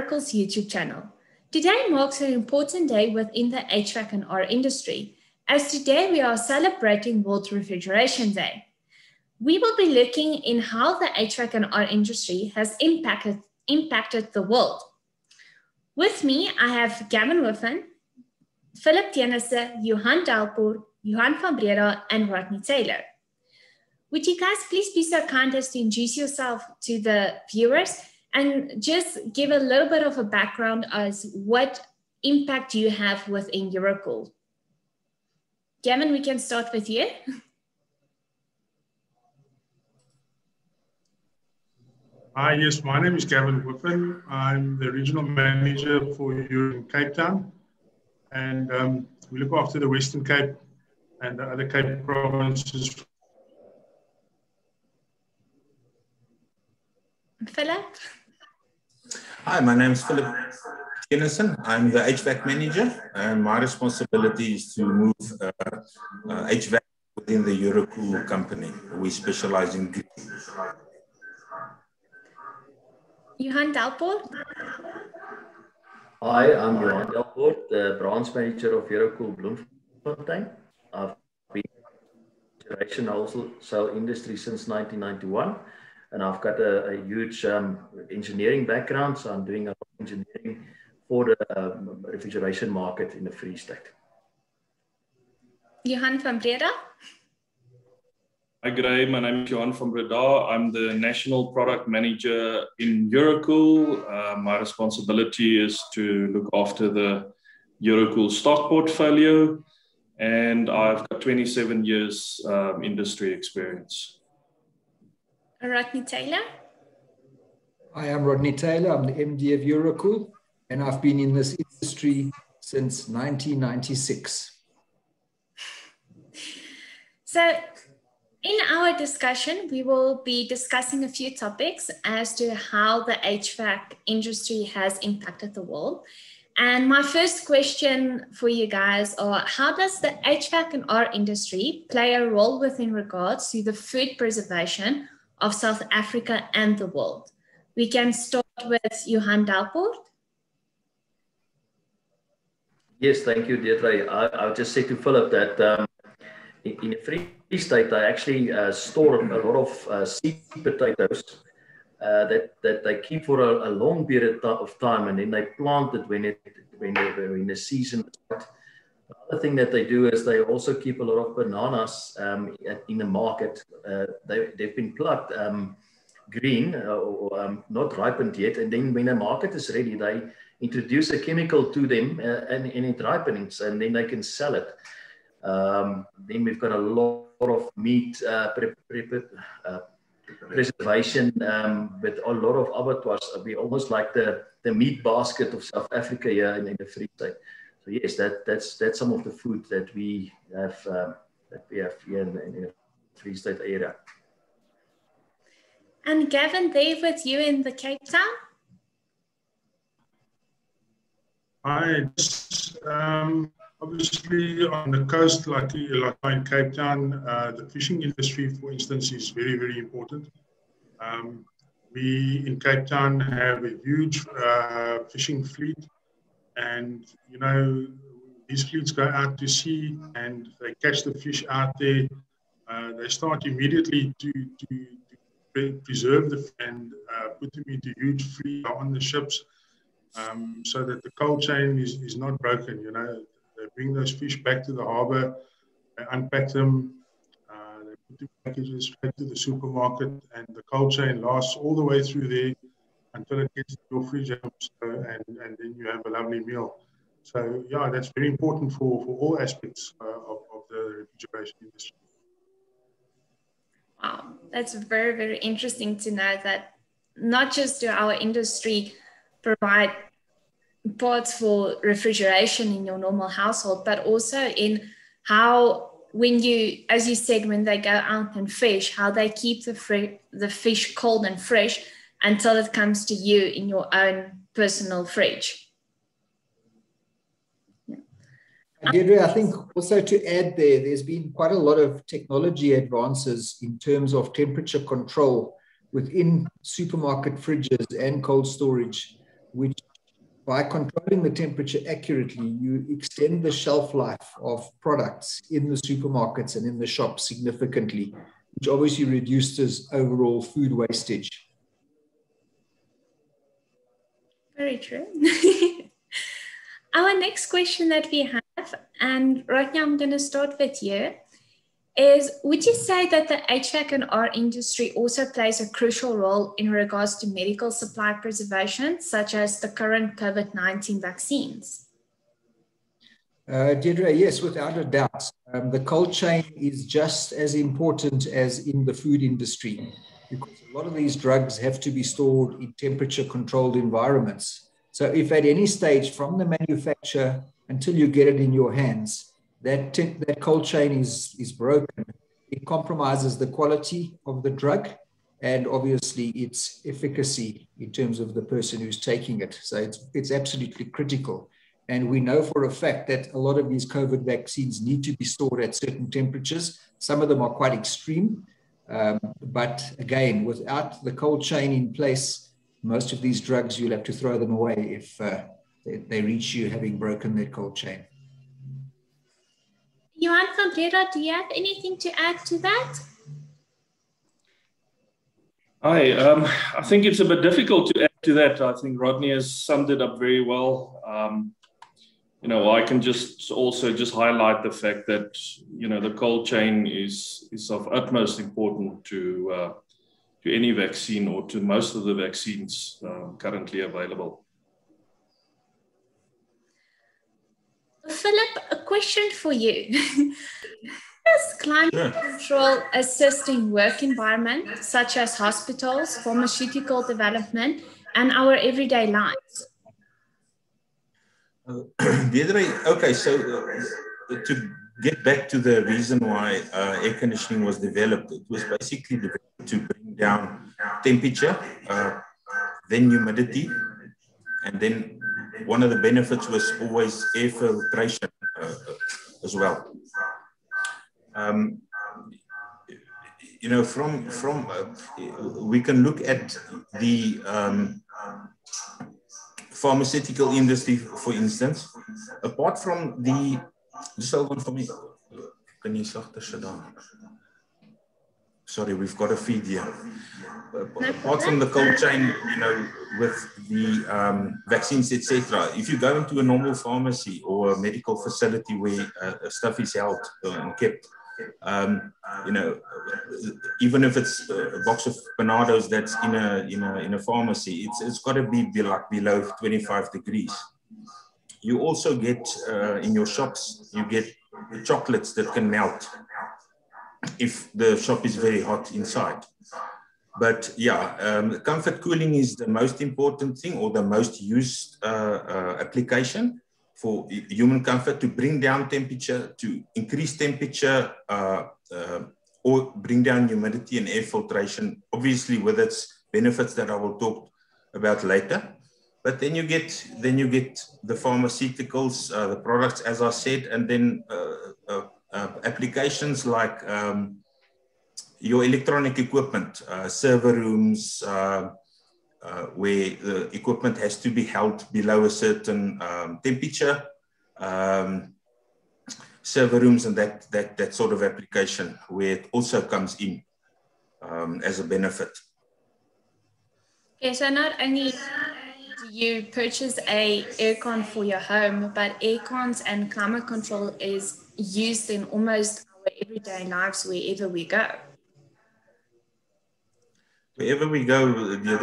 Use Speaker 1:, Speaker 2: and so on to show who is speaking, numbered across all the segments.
Speaker 1: Eurocool's YouTube channel. Today marks an important day within the HVAC and R industry, as today we are celebrating World Refrigeration Day. We will be looking in how the HVAC and R industry has impacted, impacted the world. With me, I have Gavin Whiffen, Philip Tienisse, Johan Delpoort, Johan van Breda, and Rodney Taylor. Would you guys please be so kind as to introduce yourself to the viewers and just give a little bit of a background as what impact you have within Eurocool? Gavin, we can start with you.
Speaker 2: Hi, yes, my name is Gavin Whiffen. I'm the regional manager for you in Cape Town. And um, we look after the Western Cape and the other Cape provinces
Speaker 1: Philip?
Speaker 3: Hi, my name is Philip Kinnison. I'm the HVAC manager, and my responsibility is to move uh, uh, HVAC within the Eurocool company. We specialize in green.
Speaker 1: Johan Delpoort?
Speaker 4: Hi, I'm Johan Delpoort, the branch manager of Eurocool Bloemfontein. I've been in the wholesale industry since 1991 and I've got a, a huge um, engineering background, so I'm doing a lot of engineering for the um, refrigeration market in the Free State.
Speaker 1: Johan van Breda.
Speaker 5: Hi, good day. My name is Johan van Breda. I'm the National Product Manager in Eurocool. Uh, my responsibility is to look after the Eurocool stock portfolio, and I've got 27 years um, industry experience.
Speaker 1: Rodney Taylor.
Speaker 6: Hi, I'm Rodney Taylor. I'm the MD of Eurocool, and I've been in this industry since 1996.
Speaker 1: So, in our discussion, we will be discussing a few topics as to how the HVAC industry has impacted the world. And my first question for you guys are how does the HVAC and R industry play a role within regards to the food preservation of South Africa and the world. We can start with Johan Delpoort.
Speaker 4: Yes, thank you, Deirdre. I, I'll just say to Philip that um, in, in Free State, I actually uh, store a lot of uh, seed potatoes uh, that, that they keep for a, a, long period of time and then they plant it when, it, when, they, when the season starts other thing that they do is they also keep a lot of bananas um, in the market. Uh, they, they've been plucked um, green uh, or um, not ripened yet. And then when the market is ready, they introduce a chemical to them uh, and, and it ripens and then they can sell it. Um, then we've got a lot of meat uh, pre- pre- uh, preservation um, with a lot of abattoirs. We almost like the, the meat basket of South Africa here in, in the Free State so yes, that that's that's some of the food that we have um, that we have here in, in the Free State area.
Speaker 1: And Gavin, Dave, with you in the Cape Town.
Speaker 2: Hi, um, obviously on the coast, like, like in Cape Town, uh, the fishing industry, for instance, is very, very important. Um, we in Cape Town have a huge uh, fishing fleet and you know these fleets go out to sea and they catch the fish out there. Uh, they start immediately to, to, to preserve the and uh, put them into huge fleet on the ships um, so that the cold chain is, is not broken. You know, they bring those fish back to the harbour, they unpack them, uh, they put the packages straight to the supermarket, and the cold chain lasts all the way through there until it gets to your fridge and, and then you have a lovely meal. So yeah, that's very important for, for all aspects uh, of, of the refrigeration industry.
Speaker 1: Wow, that's very, very interesting to know that not just do our industry provide parts for refrigeration in your normal household, but also in how when you, as you said, when they go out and fish, how they keep the, the fish cold and fresh until it comes to you in your own personal fridge.
Speaker 6: Deirdre, I think also to add there, there's been quite a lot of technology advances in terms of temperature control within supermarket fridges and cold storage, which by controlling the temperature accurately, you extend the shelf life of products in the supermarkets and in the shops significantly, which obviously reduces overall food wastage.
Speaker 1: Very true. Our next question that we have, and right now I'm going to start with you, is would you say that the HVAC and R industry also plays a crucial role in regards to medical supply preservation, such as the current COVID 19 vaccines?
Speaker 6: Uh, Deirdre, yes, without a doubt. Um, the cold chain is just as important as in the food industry because a lot of these drugs have to be stored in temperature controlled environments. So, if at any stage from the manufacturer until you get it in your hands, that, that cold chain is, is broken, it compromises the quality of the drug and obviously its efficacy in terms of the person who's taking it. So, it's, it's absolutely critical. And we know for a fact that a lot of these COVID vaccines need to be stored at certain temperatures. Some of them are quite extreme. Um, but again, without the cold chain in place, most of these drugs, you'll have to throw them away if uh, they, they, reach you having broken that cold chain.
Speaker 1: Johan van Breda, do you have anything to add to that?
Speaker 5: Hi, um, I think it's a bit difficult to add to that. I think Rodney has summed it up very well. Um, you know, I can just also just highlight the fact that you know the cold chain is is of utmost importance to uh, to any vaccine or to most of the vaccines um, currently available.
Speaker 1: Philip, a question for you. Does climate sure. control assist in work environment such as hospitals, pharmaceutical development, and our everyday lives?
Speaker 3: okay, so uh, to get back to the reason why uh, air conditioning was developed, it was basically developed to bring down temperature, uh, then humidity, and then one of the benefits was always air filtration uh, as well. Um, you know, from from uh, we can look at the um, pharmaceutical industry, for instance, apart from the, just hold on for me. Can you sagter sit down? Sorry, we've got a feed here. Apart from the cold chain, you know, with the um, vaccines, etc. If you go into a normal pharmacy or a medical facility where uh, stuff is held and kept, um, you know, even if it's a box of Panados that's in a in a in a pharmacy, it's it's got to be, be like below 25 degrees. You also get uh, in your shops, you get chocolates that can melt if the shop is very hot inside. But yeah, um, comfort cooling is the most important thing or the most used uh, uh, application for human comfort to bring down temperature, to increase temperature, uh, uh, or bring down humidity and air filtration, obviously with its benefits that I will talk about later. But then you get then you get the pharmaceuticals, uh, the products, as I said, and then uh, uh, uh, applications like um, your electronic equipment, server rooms, uh, where the equipment has to be held below a certain um, temperature, um, server rooms and that, that, that sort of application where it also comes in um, as a benefit.
Speaker 1: Okay, so not only do you purchase a aircon for your home, but aircons and climate control is used in almost our everyday lives wherever we go
Speaker 3: wherever we go,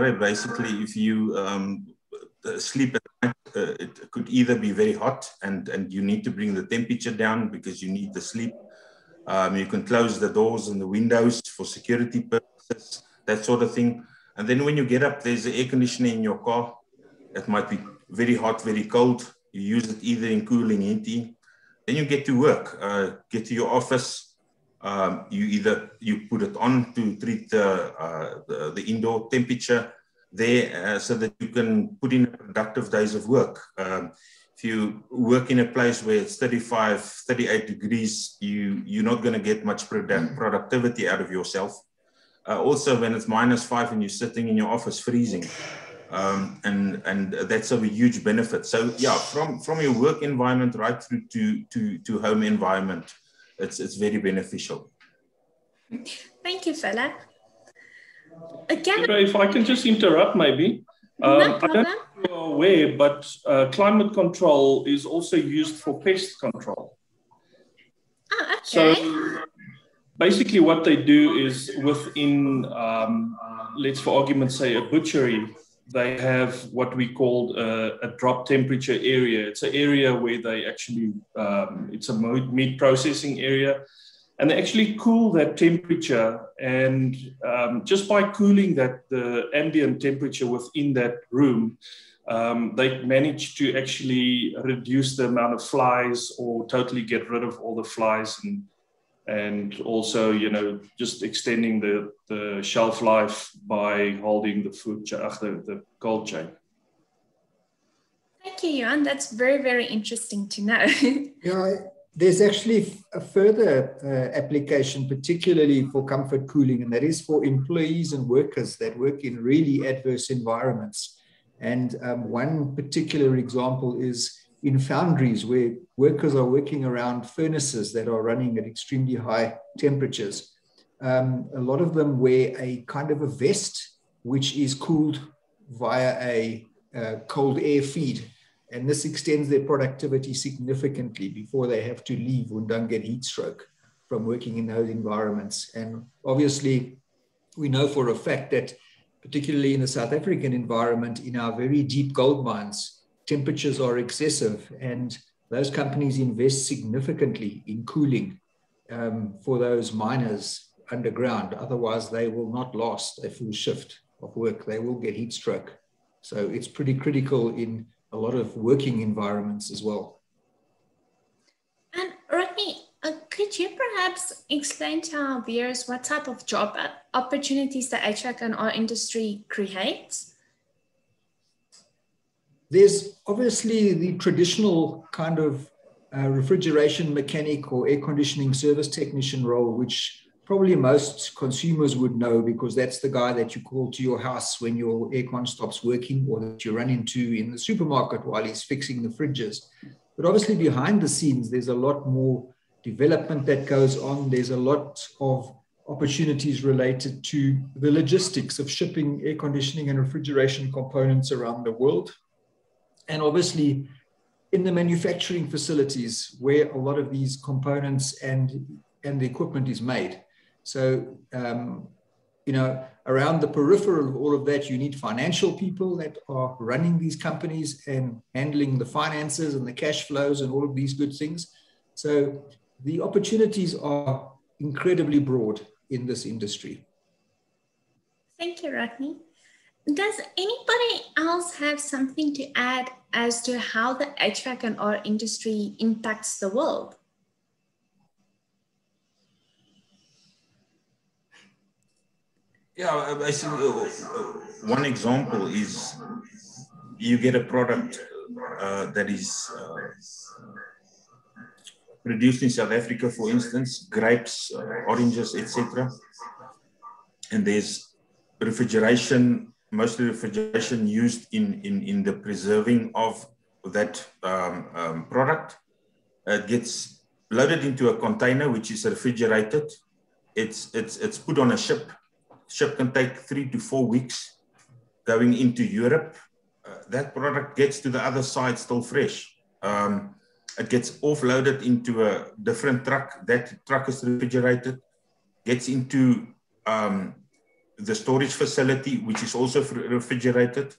Speaker 3: way, basically, if you um, sleep at night, uh, it could either be very hot and, and you need to bring the temperature down because you need the sleep. Um, you can close the doors and the windows for security purposes, that sort of thing. And then when you get up, there's air conditioner in your car. It might be very hot, very cold. You use it either in cooling, heating. Then you get to work, uh, get to your office, um, you either you put it on to treat the, uh, the, the, indoor temperature there uh, so that you can put in productive days of work. Um, if you work in a place where it's 35, 38 degrees, you, you're not going to get much product, productivity out of yourself. uh, also when it's minus five and you're sitting in your office freezing. Um, and and that's a huge benefit. So yeah, from from your work environment right through to to to home environment, it's it's very beneficial.
Speaker 1: Thank you, Philip. Again,
Speaker 5: if I can just interrupt, maybe.
Speaker 1: Um, no. I don't know
Speaker 5: if you're aware, but uh, climate control is also used for pest control.
Speaker 1: Oh, okay.
Speaker 5: So basically, what they do is within, um, let's for argument's say, a butchery, they have what we call a, a, drop temperature area. It's an area where they actually, um, it's a meat processing area and they actually cool that temperature. And um, just by cooling that the ambient temperature within that room, um, they manage to actually reduce the amount of flies or totally get rid of all the flies and and also you know just extending the the shelf life by holding the food chain, the, the cold chain.
Speaker 1: Thank you, Jan. That's very, very interesting to know.
Speaker 6: yeah, there's actually a further uh, application, particularly for comfort cooling, and that is for employees and workers that work in really adverse environments. And um, one particular example is in foundries where workers are working around furnaces that are running at extremely high temperatures. Um, a lot of them wear a kind of a vest which is cooled via a uh, cold air feed and this extends their productivity significantly before they have to leave and don't get heat stroke from working in those environments. And obviously, we know for a fact that, particularly in the South African environment, in our very deep gold mines, temperatures are excessive, and those companies invest significantly in cooling um, for those miners underground. Otherwise, they will not last a full shift of work. They will get heat stroke. So it's pretty critical in a lot of working environments as well.
Speaker 1: And Rodney, uh, could you perhaps explain to our viewers what type of job opportunities the HVAC and R industry creates?
Speaker 6: There's obviously the traditional kind of uh, refrigeration mechanic or air conditioning service technician role, which probably most consumers would know because that's the guy that you call to your house when your aircon stops working or that you run into in the supermarket while he's fixing the fridges. But obviously, behind the scenes, there's a lot more development that goes on. There's a lot of opportunities related to the logistics of shipping air conditioning and refrigeration components around the world. And obviously, in the manufacturing facilities where a lot of these components and, and the equipment is made. So, um, you know, around the peripheral of all of that, you need financial people that are running these companies and handling the finances and the cash flows and all of these good things. So, the opportunities are incredibly broad in this industry.
Speaker 1: Thank you, Rodney. Does anybody else have something to add as to how the HVAC and R industry impacts the world?
Speaker 3: Yeah, basically, uh, one example is you get a product uh, that is uh, produced in South Africa, for instance, grapes, uh, oranges, etc. And there's refrigeration, mostly refrigeration used in, in, in the preserving of that um, um, product. It gets loaded into a container, which is refrigerated. It's, it's, it's put on a ship ship can take three to four weeks going into Europe. Uh, that product gets to the other side still fresh. Um, it gets offloaded into a different truck. That truck is refrigerated, gets into um, the storage facility, which is also refrigerated.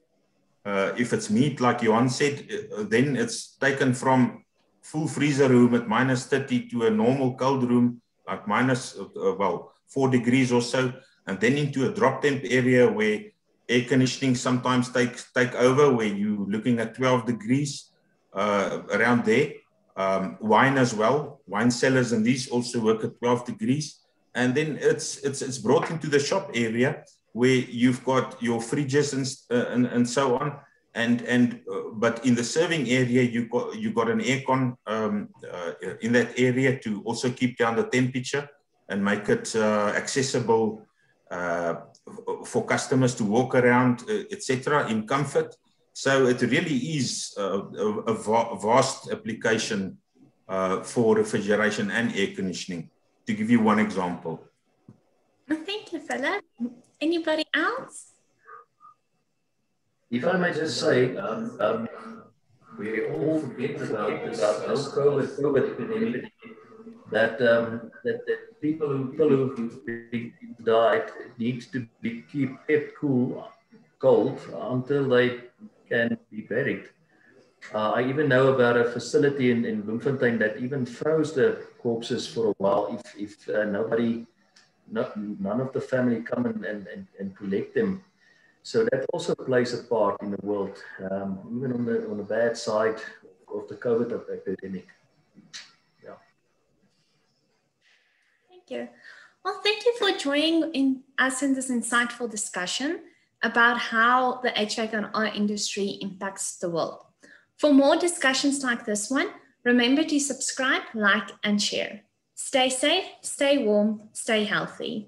Speaker 3: Uh, if it's meat, like Johan said, uh, then it's taken from full freezer room at minus 30 to a normal cold room, like minus, uh, well, four degrees or so and then into a drop temp area where air conditioning sometimes takes take over, where you're looking at 12 degrees uh, around there. Um, wine as well, wine cellars and these also work at 12 degrees. And then it's it's it's brought into the shop area where you've got your fridges and uh, and, and so on. And and uh, but in the serving area, you got you got an aircon um, uh, in that area to also keep down the temperature and make it uh, accessible uh, for customers to walk around, uh, etc., in comfort. So it really is a, a, a vast application for refrigeration and air conditioning. To give you one example.
Speaker 1: Thank you, Philip. Anybody else?
Speaker 4: If I may just say, um, um, we all forget about this whole COVID, COVID epidemic that, um, that, that people who, people who died need to be keep kept cool, cold until they can be buried. Uh, I even know about a facility in, in Bloemfontein that even froze the corpses for a while if, if uh, nobody, not, none of the family come and, and, and, and collect them. So that also plays a part in the world, um, even on the, on the bad side of the COVID epidemic. Yeah.
Speaker 1: Thank you. Well, thank you for joining in us in this insightful discussion about how the HVAC and R industry impacts the world. For more discussions like this one, remember to subscribe, like, and share. Stay safe, stay warm, stay healthy.